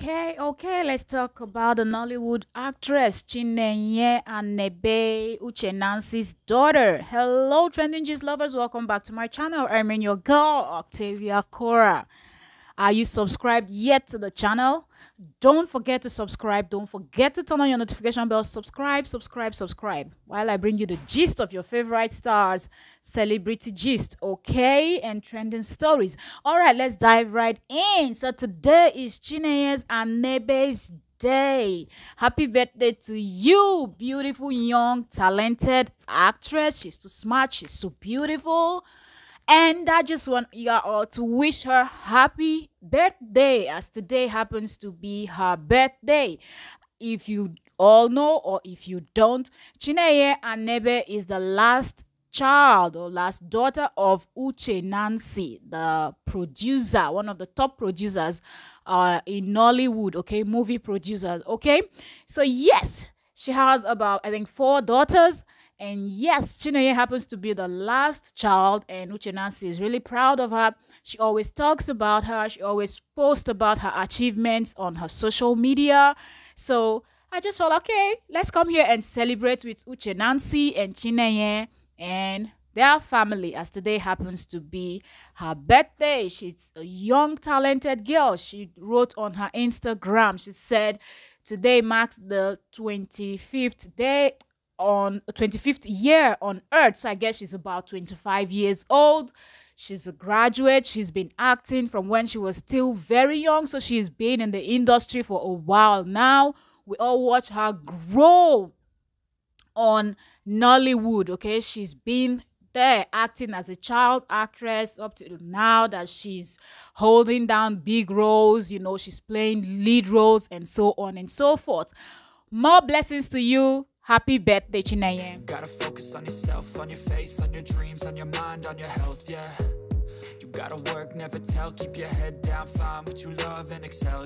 Okay, okay, let's talk about the Nollywood actress Chinenye Anebe Uche Nancy's daughter. Hello, Trending Gist lovers, welcome back to my channel. I'm your girl, Octavia Kora. Are you subscribed yet to the channel? Don't forget to subscribe. Don't forget to turn on your notification bell. Subscribe, subscribe, subscribe. While I bring you the gist of your favorite stars, celebrity gist, okay, and trending stories. All right, let's dive right in. So today is Chinenye Anebe's day. Happy birthday to you, beautiful, young, talented actress. She's too smart. She's so beautiful. And I just want you all to wish her happy birthday as today happens to be her birthday. If you all know or if you don't, Chinenye Anebe is the last child or last daughter of Uche Nancy, the producer, one of the top producers uh, in Nollywood, okay, movie producers, okay? So, yes, she has about, I think, four daughters and yes, Chinenye happens to be the last child, and Uche Nancy is really proud of her. She always talks about her. She always posts about her achievements on her social media. So I just thought, okay, let's come here and celebrate with Uche Nancy and Chinenye and their family as today happens to be her birthday. She's a young, talented girl. She wrote on her Instagram, she said, Today marks the 25th day on 25th year on earth. So i guess she's about 25 years old. She's a graduate. She's been acting from when she was still very young. So she's been in the industry for a while now. We all watch her grow on nollywood okay? She's been there acting as a child actress up to now that she's holding down big roles you know she's playing lead roles and so on and so forth more blessings to you Happy birthday, Chinenye. Gotta focus on yourself, on your faith, on your dreams, on your mind, on your health, yeah. You gotta work, never tell, keep your head down, find what you love and excel.